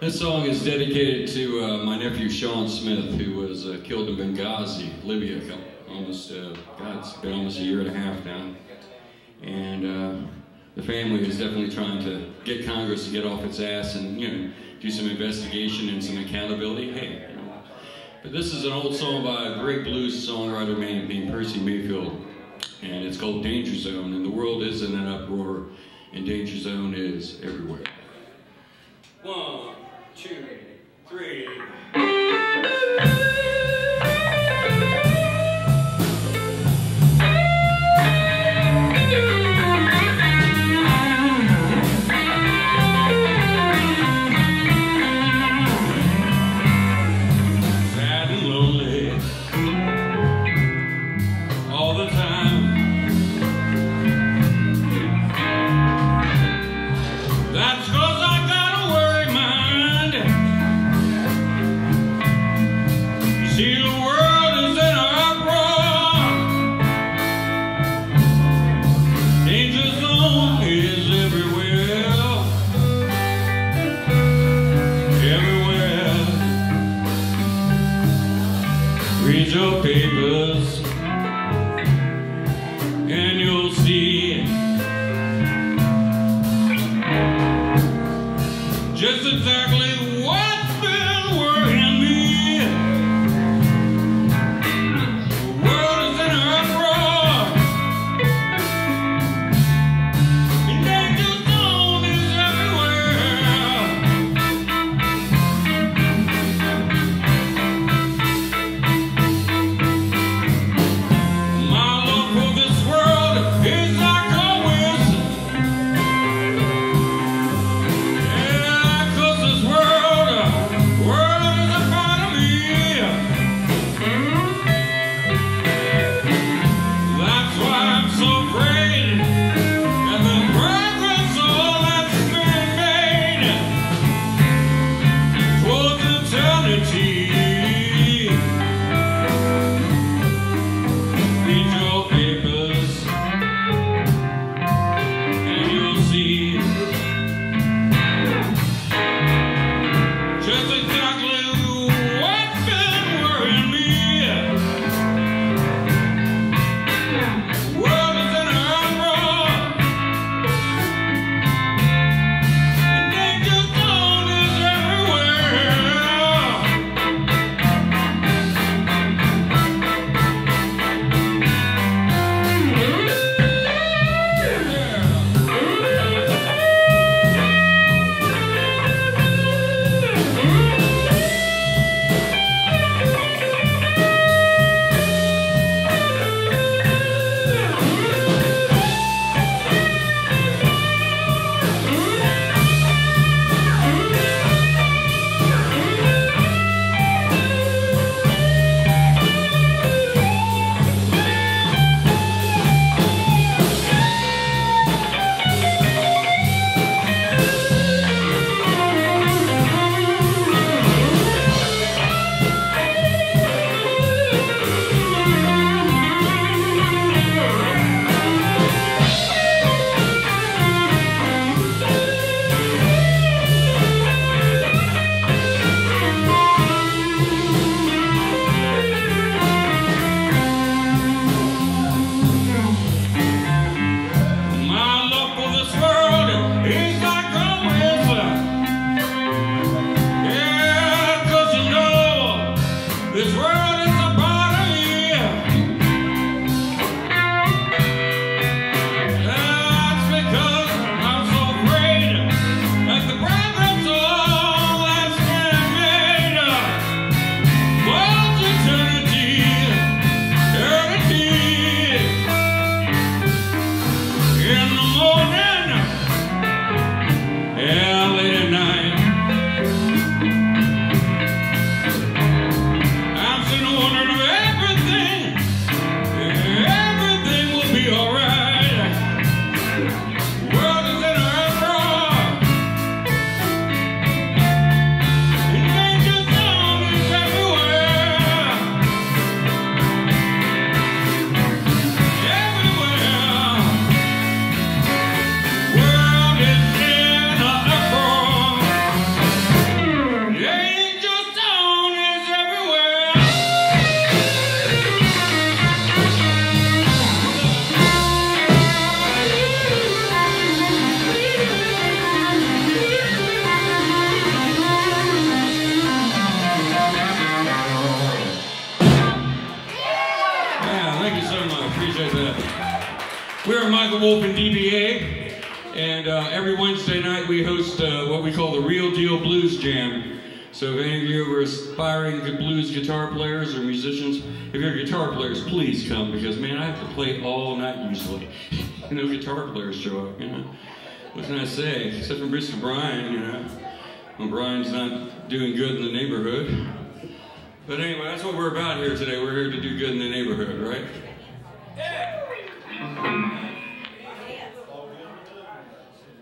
This song is dedicated to uh, my nephew Sean Smith, who was uh, killed in Benghazi, Libya, almost, uh, God, it's been almost a year and a half now. And uh, the family is definitely trying to get Congress to get off its ass and, you know, do some investigation and some accountability. Hey, you know. But this is an old song by a great blues songwriter named, named Percy Mayfield, and it's called Danger Zone. And the world is in an uproar, and Danger Zone is everywhere. One, two, three. Wolf and DBA, and uh, every Wednesday night we host uh, what we call the Real Deal Blues Jam. So if any of you are aspiring blues guitar players or musicians, if you're guitar players, please come because man, I have to play all night usually. no guitar players show up, you know. What can I say? Except for Mr. Brian, you know, when Brian's not doing good in the neighborhood. But anyway, that's what we're about here today. We're here to do good in the neighborhood, right?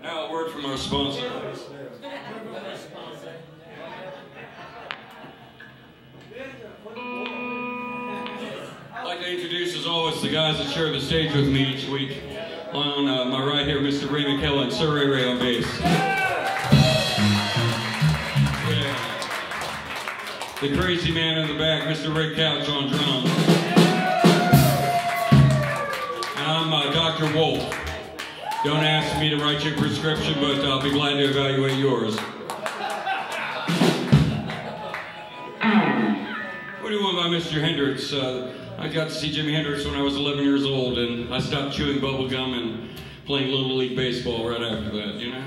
Now a word from our sponsor. I'd like to introduce, as always, the guys that share the stage with me each week. On uh, my right here, Mr. Ray McClelland, Sir Ray Ray on bass. The crazy man in the back, Mr. Rick Kausch on drums. Dr. Wolf. Don't ask me to write your prescription, but I'll be glad to evaluate yours. What do you want by Mr. Hendrix? Uh, I got to see Jimi Hendrix when I was 11 years old, and I stopped chewing bubble gum and playing Little League Baseball right after that, you know?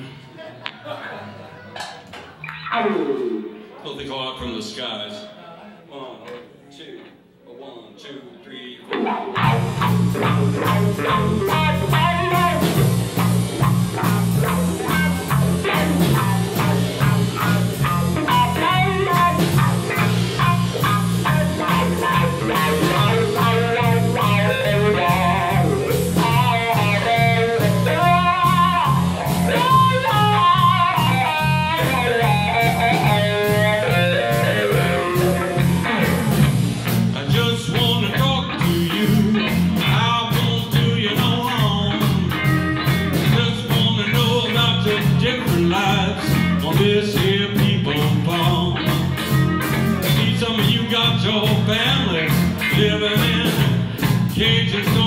Well, they go out from the skies. Lives on this here people farm. See, some of you got your families living in cages